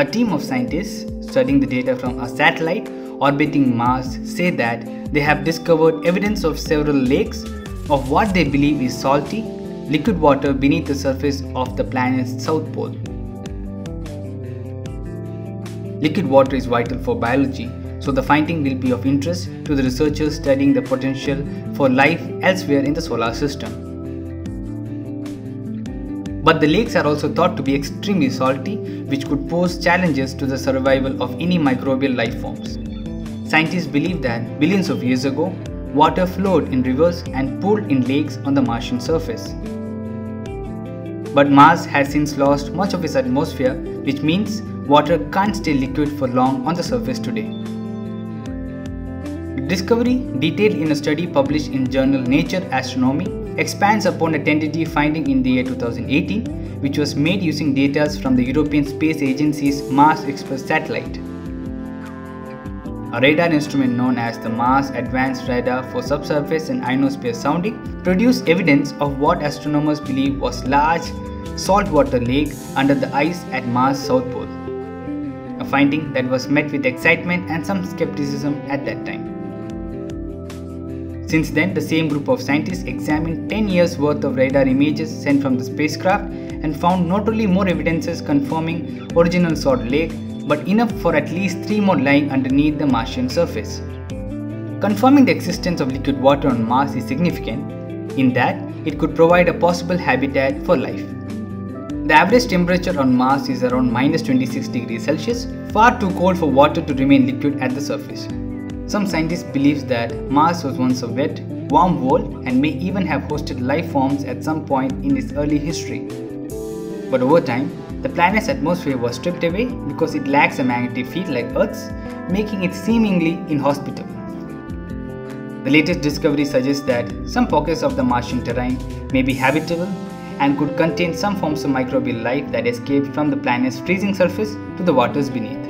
A team of scientists studying the data from a satellite orbiting Mars say that they have discovered evidence of several lakes of what they believe is salty, liquid water beneath the surface of the planet's south pole. Liquid water is vital for biology, so the finding will be of interest to the researchers studying the potential for life elsewhere in the solar system. But the lakes are also thought to be extremely salty, which could pose challenges to the survival of any microbial life forms. Scientists believe that billions of years ago, water flowed in rivers and pooled in lakes on the Martian surface. But Mars has since lost much of its atmosphere, which means water can't stay liquid for long on the surface today. The discovery, detailed in a study published in journal Nature Astronomy, expands upon a tentative finding in the year 2018, which was made using data from the European Space Agency's Mars Express satellite. A radar instrument known as the Mars Advanced Radar for Subsurface and Ionosphere Sounding produced evidence of what astronomers believe was large saltwater lake under the ice at Mars' south pole. A finding that was met with excitement and some skepticism at that time. Since then, the same group of scientists examined 10 years worth of radar images sent from the spacecraft and found not only more evidences confirming original salt lake but enough for at least three more lying underneath the Martian surface. Confirming the existence of liquid water on Mars is significant in that it could provide a possible habitat for life. The average temperature on Mars is around minus 26 degrees Celsius, far too cold for water to remain liquid at the surface. Some scientists believe that Mars was once a wet, warm world and may even have hosted life forms at some point in its early history. But over time, the planet's atmosphere was stripped away because it lacks a magnetic field like Earth's, making it seemingly inhospitable. The latest discovery suggests that some pockets of the Martian terrain may be habitable and could contain some forms of microbial life that escaped from the planet's freezing surface to the waters beneath.